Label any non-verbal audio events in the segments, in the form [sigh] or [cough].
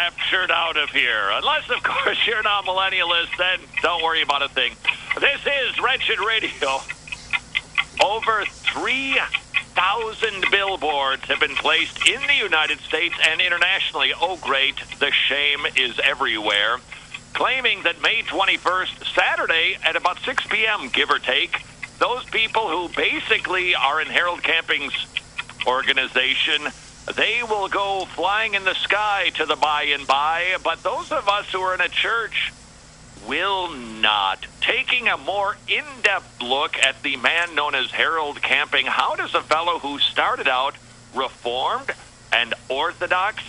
raptured out of here. Unless, of course, [laughs] you're not millennialist, then don't worry about a thing. This is Wretched Radio. Over 3,000 billboards have been placed in the United States and internationally. Oh, great. The shame is everywhere. Claiming that May 21st, Saturday, at about 6 p.m., give or take, those people who basically are in Harold Camping's organization they will go flying in the sky to the by and by, but those of us who are in a church will not. Taking a more in depth look at the man known as Harold Camping, how does a fellow who started out Reformed and Orthodox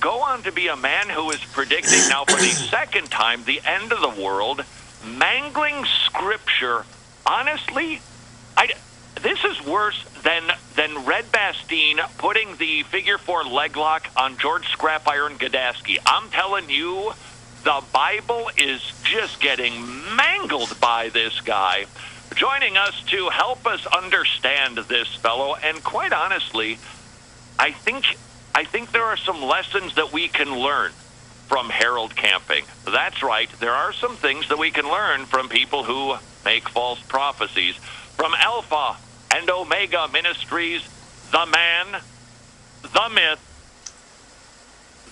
go on to be a man who is predicting now for the [coughs] second time the end of the world, mangling scripture? Honestly, I, this is worse than than Red Bastien putting the figure four leg lock on George Scrap Iron Gadaski. I'm telling you, the Bible is just getting mangled by this guy. Joining us to help us understand this fellow, and quite honestly, I think I think there are some lessons that we can learn from Harold Camping. That's right, there are some things that we can learn from people who make false prophecies. From Alpha and Omega Ministries, the man, the myth,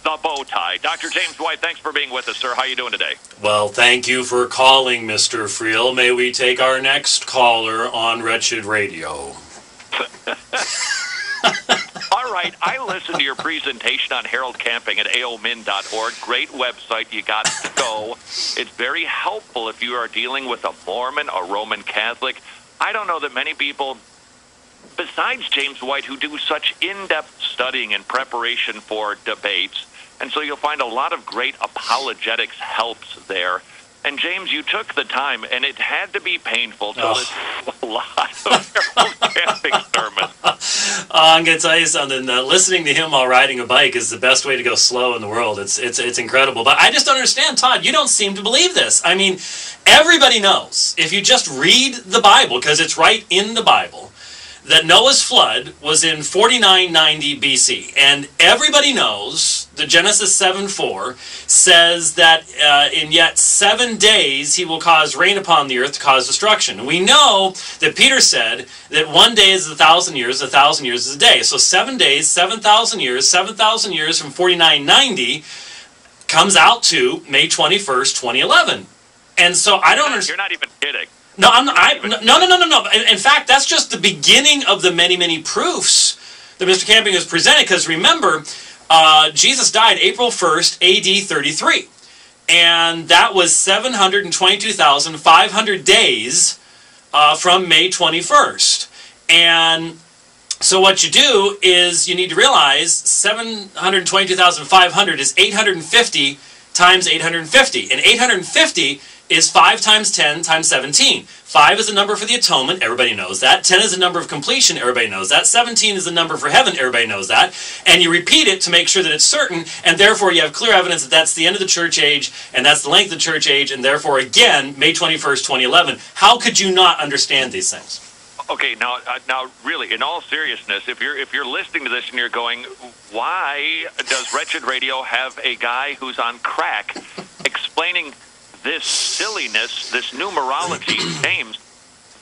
the bow tie. Dr. James White, thanks for being with us, sir. How are you doing today? Well, thank you for calling, Mr. Friel. May we take our next caller on Wretched Radio? [laughs] All right, I listened to your presentation on Harold Camping at aomin.org. Great website. You got to go. It's very helpful if you are dealing with a Mormon, a Roman Catholic. I don't know that many people besides James White, who do such in depth studying and preparation for debates. And so you'll find a lot of great apologetics helps there. And James, you took the time, and it had to be painful to oh. listen to a lot of camping [laughs] sermons. Uh, I'm going to tell you something. Uh, listening to him while riding a bike is the best way to go slow in the world. It's it's it's incredible. But I just don't understand, Todd. You don't seem to believe this. I mean, everybody knows if you just read the Bible because it's right in the Bible that Noah's flood was in 4990 BC. And everybody knows the Genesis 7 4 says that uh, in yet seven days he will cause rain upon the earth to cause destruction. We know that Peter said that one day is a thousand years, a thousand years is a day. So seven days, 7,000 years, 7,000 years from 4990 comes out to May 21st, 2011. And so I don't understand. You're not even kidding. No, I'm I, no, no, no, no, no. In fact, that's just the beginning of the many, many proofs that Mr. Camping has presented. Because remember, uh, Jesus died April 1st, AD 33. And that was 722,500 days uh, from May 21st. And so what you do is you need to realize 722,500 is 850 times 850. And 850 is 5 times 10 times 17. 5 is a number for the atonement, everybody knows that. 10 is a number of completion, everybody knows that. 17 is a number for heaven, everybody knows that. And you repeat it to make sure that it's certain, and therefore you have clear evidence that that's the end of the church age, and that's the length of the church age, and therefore, again, May 21st, 2011. How could you not understand these things? Okay, now, uh, now, really, in all seriousness, if you're if you're listening to this and you're going, why does Wretched Radio have a guy who's on crack explaining this silliness, this numerology names.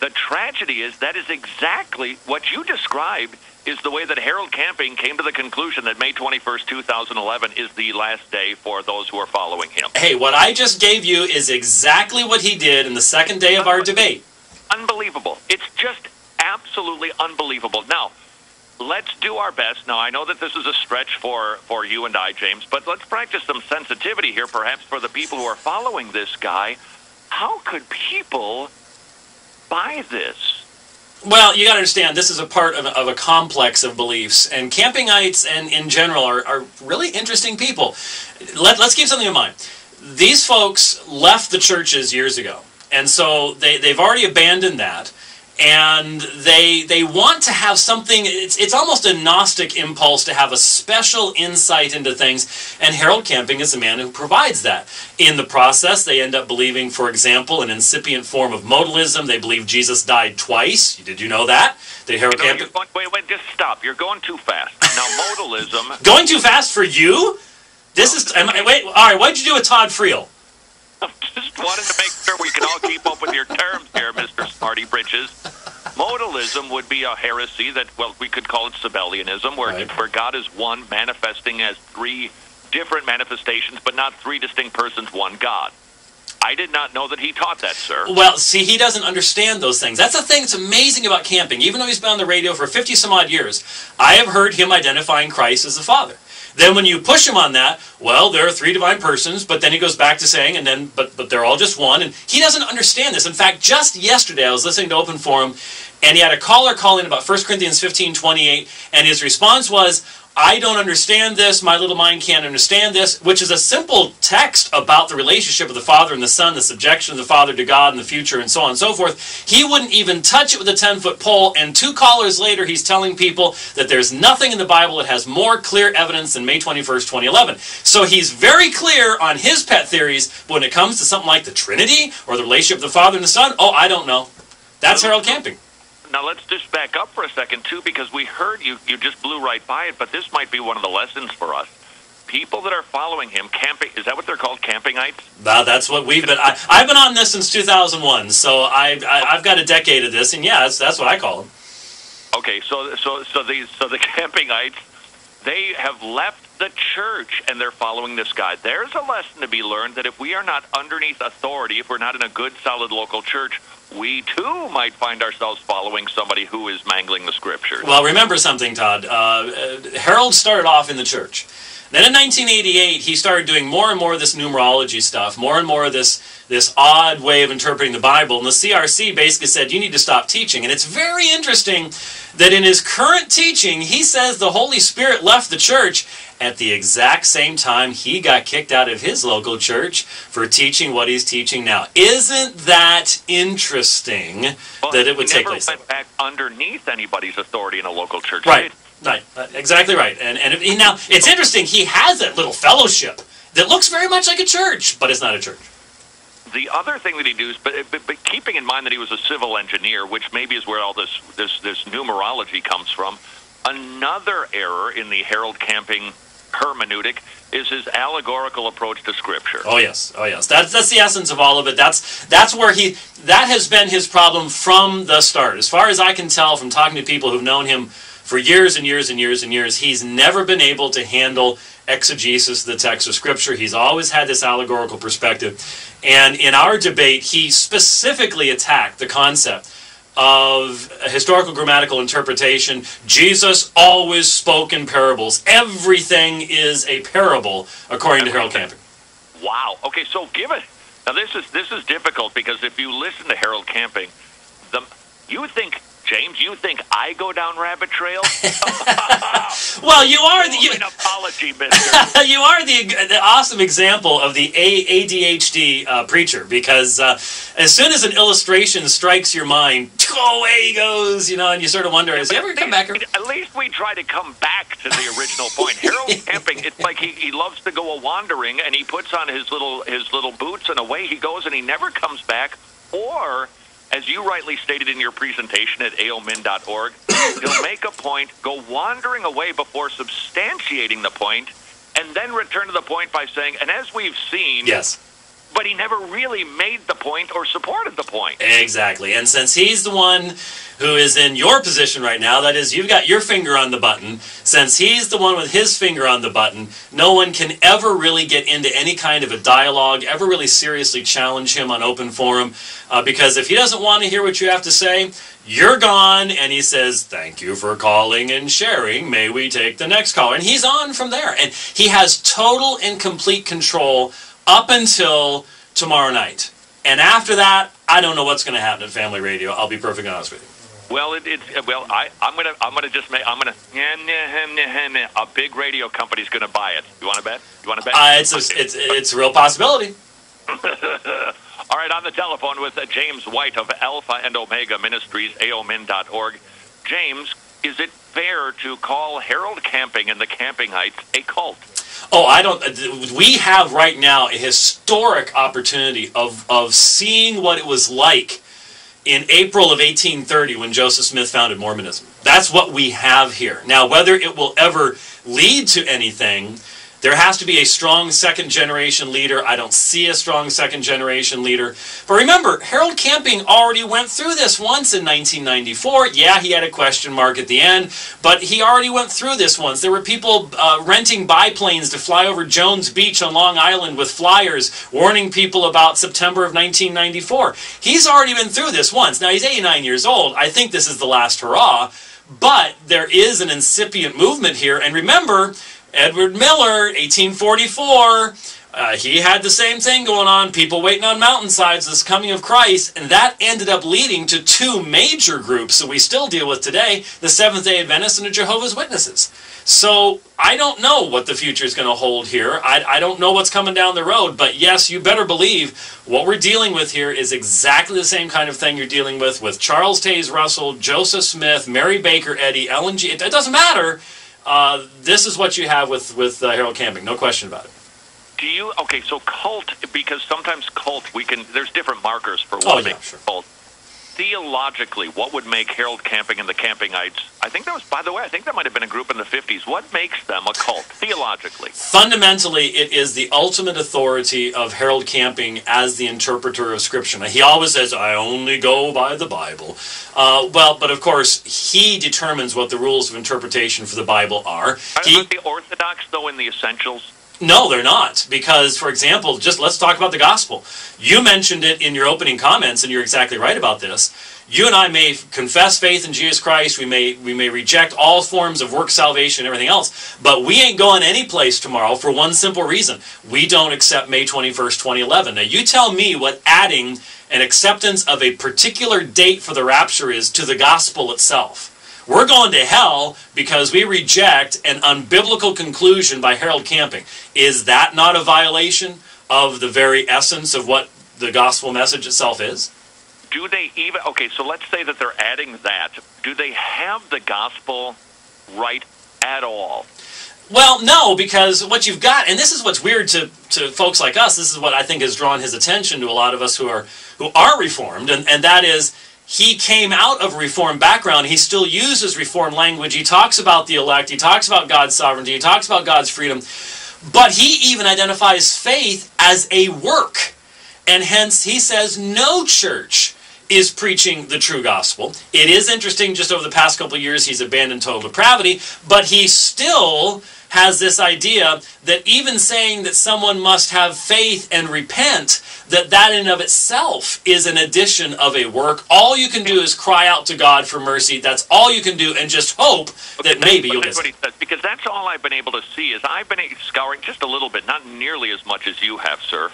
The tragedy is that is exactly what you described is the way that Harold Camping came to the conclusion that May 21st, 2011 is the last day for those who are following him. Hey, what I just gave you is exactly what he did in the second day of our debate. Unbelievable. It's just absolutely unbelievable. Now, let's do our best. Now, I know that this is a stretch for, for you and I, James, but let's practice some sensitivity here, perhaps, for the people who are following this guy. How could people buy this? Well, you got to understand, this is a part of, of, a complex of beliefs, and campingites and in general are, are really interesting people. Let, let's keep something in mind. These folks left the churches years ago, and so they, they've already abandoned that and they they want to have something it's it's almost a gnostic impulse to have a special insight into things and Harold Camping is the man who provides that in the process they end up believing for example an incipient form of modalism they believe Jesus died twice did you know that the Harold no, Camping going, wait wait just stop you're going too fast [laughs] now modalism going too fast for you This is. Am I, wait. All right. What'd you do with Todd Friel? Just wanted to make sure we can all keep up with your terms here, Mr. Smarty Britches. Modalism would be a heresy that, well, we could call it Sabellianism, where, Right. where God is one manifesting as three different manifestations, but not three distinct persons, one God. I did not know that he taught that, sir. Well, see, he doesn't understand those things. That's the thing that's amazing about camping. Even though he's been on the radio for 50 some odd years, I have heard him identifying Christ as the Father. Then when you push him on that, well, there are three divine persons, but then he goes back to saying, and then, but, but they're all just one. And he doesn't understand this. In fact, just yesterday, I was listening to Open Forum, and he had a caller calling about 1 Corinthians 15, 28, and his response was, I don't understand this. My little mind can't understand this, which is a simple text about the relationship of the Father and the Son, the subjection of the Father to God in the future, and so on and so forth. He wouldn't even touch it with a 10 foot pole, and two callers later, he's telling people that there's nothing in the Bible that has more clear evidence than May 21st, 2011. So he's very clear on his pet theories, but when it comes to something like the Trinity or the relationship of the Father and the Son, oh, I don't know. That's Harold Camping. Now let's just back up for a second too, because we heard you. You just blew right by it, but this might be one of the lessons for us. People that are following him, camping is that what they're called, campingites? That, that's what we've been. I, I've been on this since 2001, so I, I I've got a decade of this, and yeah, that's that's what I call them. Okay, so so so these so the [laughs] campingites, they have left the church and they're following this guy. There's a lesson to be learned that if we are not underneath authority, if we're not in a good, solid local church, we too might find ourselves following somebody who is mangling the scriptures. Well, remember something, Todd. Uh, Harold started off in the church. Then in 1988, he started doing more and more of this numerology stuff, more and more of this this odd way of interpreting the Bible. And the CRC basically said, you need to stop teaching. And it's very interesting that in his current teaching, he says the Holy Spirit left the church at the exact same time he got kicked out of his local church for teaching what he's teaching now. Isn't that interesting Well, that it would he take never place? went back underneath anybody's authority in a local church. Right, right, uh, exactly right. And and it, now it's interesting. He has that little fellowship that looks very much like a church, but it's not a church. The other thing that he does, but, but, but keeping in mind that he was a civil engineer, which maybe is where all this, this, this numerology comes from, another error in the Harold Camping hermeneutic is his allegorical approach to Scripture. Oh yes, oh yes. That's that's the essence of all of it. That's that's where he that has been his problem from the start. As far as I can tell from talking to people who've known him for years and years and years and years, he's never been able to handle exegesis of the text of Scripture. He's always had this allegorical perspective. And in our debate, he specifically attacked the concept of historical grammatical interpretation. Jesus always spoke in parables. Everything is a parable, according to Harold Camping. Wow. Okay, so give it. Now this is this is difficult because if you listen to Harold Camping, the you think James, you think I go down rabbit trails? [laughs] [laughs] Well, you are the, Oh, an apology, Mister. you, [laughs] you are the, the awesome example of the A- ADHD uh, preacher because uh, as soon as an illustration strikes your mind, away he goes, you know, and you sort of wonder, has he ever come back? ar- At least we try to come back to the original point. Harold Camping, it's like he, he loves to go a wandering, and he puts on his little his little boots, and away he goes, and he never comes back. Or, as you rightly stated in your presentation at aomin.org, he'll [coughs] make a point, go wandering away before substantiating the point, and then return to the point by saying, and as we've seen, Yes. But he never really made the point or supported the point. Exactly. And since he's the one who is in your position right now, that is, you've got your finger on the button, since he's the one with his finger on the button, no one can ever really get into any kind of a dialogue, ever really seriously challenge him on open forum, uh, because if he doesn't want to hear what you have to say, you're gone, and he says, Thank you for calling and sharing. May we take the next caller? And he's on from there. And he has total and complete control up until tomorrow night. And after that, I don't know what's going to happen at Family Radio. I'll be perfectly honest with you. Well, it, it's well. I, I'm gonna I'm gonna just make I'm gonna a big radio company's gonna buy it. You want to bet? You want to bet? Uh, it's, a, it's it's a real possibility. [laughs] [laughs] All right, on the telephone with uh, James White of Alpha and Omega Ministries, aomin.org. James, is it fair to call Harold Camping and the Campingites a cult? Oh, I don't. uh, We have right now a historic opportunity of of seeing what it was like in April of 1830 when Joseph Smith founded Mormonism. That's what we have here. Now, whether it will ever lead to anything, There has to be a strong second generation leader. I don't see a strong second generation leader. But remember, Harold Camping already went through this once in 1994. Yeah, he had a question mark at the end, but he already went through this once. There were people uh, renting biplanes to fly over Jones Beach on Long Island with flyers warning people about September of 1994. He's already been through this once. Now, he's 89 years old. I think this is the last hurrah. But there is an incipient movement here. And remember, Edward Miller, 1844, uh, he had the same thing going on. People waiting on mountainsides, this coming of Christ, and that ended up leading to two major groups that we still deal with today the Seventh day Adventists and the Jehovah's Witnesses. So I don't know what the future is going to hold here. I, I don't know what's coming down the road, but yes, you better believe what we're dealing with here is exactly the same kind of thing you're dealing with with Charles Taze Russell, Joseph Smith, Mary Baker Eddy, Ellen G. It, it doesn't matter. Uh, this is what you have with with uh, Harold Camping, no question about it. Do you okay? So cult, because sometimes cult, we can. There's different markers for what Oh, yeah, sure. cult. Theologically, what would make Harold Camping and the Campingites? I think that was, by the way, I think that might have been a group in the 50s. What makes them a cult theologically? Fundamentally, it is the ultimate authority of Harold Camping as the interpreter of Scripture. Now, he always says, I only go by the Bible. Uh, well, but of course, he determines what the rules of interpretation for the Bible are. Are He, aren't the Orthodox though in the essentials? No, they're not. Because, for example, just let's talk about the gospel. You mentioned it in your opening comments, and you're exactly right about this. You and I may confess faith in Jesus Christ. We may we may reject all forms of work salvation and everything else, but we ain't going any place tomorrow for one simple reason: we don't accept May twenty first, twenty eleven. Now, you tell me what adding an acceptance of a particular date for the rapture is to the gospel itself. We're going to hell because we reject an unbiblical conclusion by Harold Camping. Is that not a violation of the very essence of what the gospel message itself is? Do they even okay? So let's say that they're adding that. Do they have the gospel right at all? Well, no, because what you've got, and this is what's weird to, to folks like us, this is what I think has drawn his attention to a lot of us who are who are reformed, and, and that is he came out of a reformed background. He still uses reform language. He talks about the elect, he talks about God's sovereignty, he talks about God's freedom, but he even identifies faith as a work. And hence he says no church is preaching the true gospel. It is interesting, just over the past couple of years, he's abandoned total depravity, but he still has this idea that even saying that someone must have faith and repent, that that in and of itself is an addition of a work. All you can do is cry out to God for mercy. That's all you can do, and just hope that maybe you'll get. says, because that's all I've been able to see is I've been scouring just a little bit, not nearly as much as you have, sir.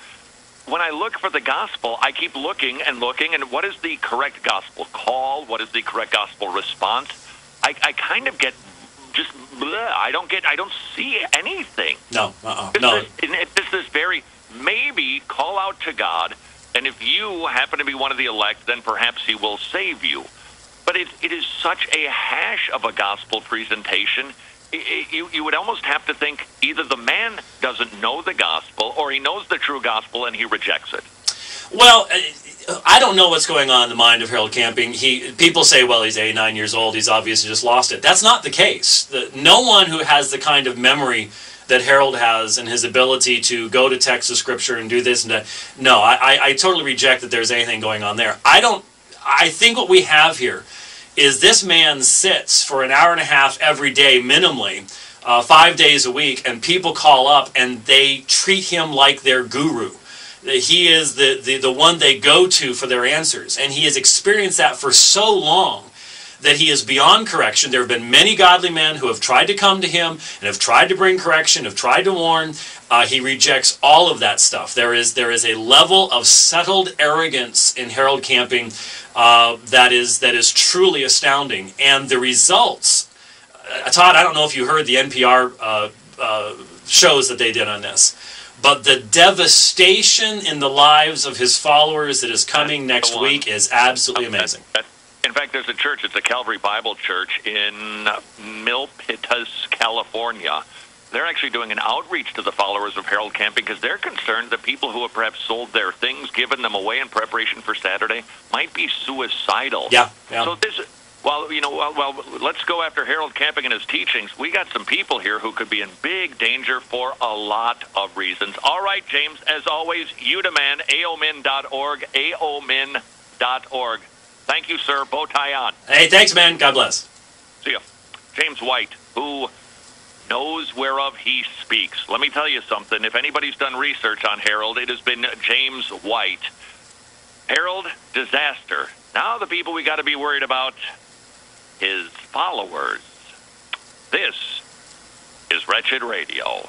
When I look for the gospel, I keep looking and looking, and what is the correct gospel call? What is the correct gospel response? I, I kind of get just bleh. I don't get. I don't see anything. No, uh-uh, This no. is, this is very maybe call out to God, and if you happen to be one of the elect, then perhaps He will save you. But it, it is such a hash of a gospel presentation. You, you would almost have to think either the man doesn't know the gospel or he knows the true gospel and he rejects it. Well, uh, I don't know what's going on in the mind of Harold Camping. He people say, well, he's 89 years old. He's obviously just lost it. That's not the case. The, no one who has the kind of memory that Harold has and his ability to go to text of scripture and do this and that. No, I, I totally reject that there's anything going on there. I don't. I think what we have here is this man sits for an hour and a half every day minimally. Uh, five days a week, and people call up and they treat him like their guru he is the, the, the one they go to for their answers. And he has experienced that for so long that he is beyond correction. There have been many godly men who have tried to come to him and have tried to bring correction, have tried to warn. Uh, he rejects all of that stuff. There is there is a level of settled arrogance in Harold Camping uh, that is that is truly astounding. And the results, uh, Todd, I don't know if you heard the NPR uh, uh, shows that they did on this but the devastation in the lives of his followers that is coming next week is absolutely amazing. Fact, there's a church. It's a Calvary Bible Church in Milpitas, California. They're actually doing an outreach to the followers of Harold Camping because they're concerned that people who have perhaps sold their things, given them away in preparation for Saturday, might be suicidal. Yeah, yeah. So this, Well, you know, well, well, let's go after Harold Camping and his teachings. We got some people here who could be in big danger for a lot of reasons. All right, James, as always, you demand, aomin.org, aomin.org. Thank you, sir. Bow tie on. Hey, thanks, man. God bless. See ya. James White, who knows whereof he speaks. Let me tell you something. If anybody's done research on Harold, it has been James White. Harold, disaster. Now the people we got to be worried about his followers. This is Wretched Radio.